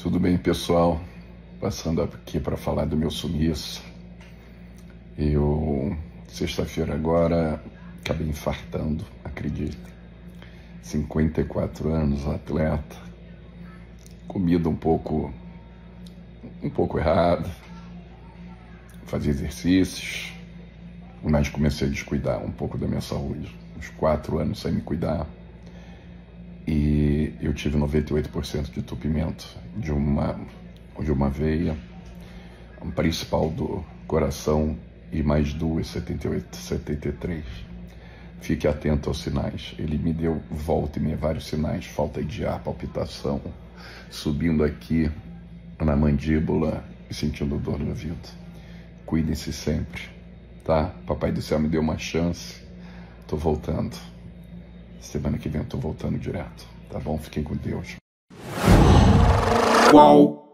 Tudo bem, pessoal? Passando aqui para falar do meu sumiço. Eu, sexta-feira agora, acabei infartando, acredita. 54 anos, atleta. Comida um pouco, um pouco errada. Fazia exercícios, mas comecei a descuidar um pouco da minha saúde. Uns quatro anos sem me cuidar e eu tive 98% de entupimento de uma, de uma veia, principal do coração e mais duas, 78, 73. Fique atento aos sinais. Ele me deu volta e meia vários sinais, falta de ar, palpitação, subindo aqui na mandíbula e sentindo dor no ouvido. Cuidem-se sempre, tá? Papai do céu me deu uma chance. Tô voltando. Semana que vem eu tô voltando direto. Tá bom? Fiquem com Deus. Qual?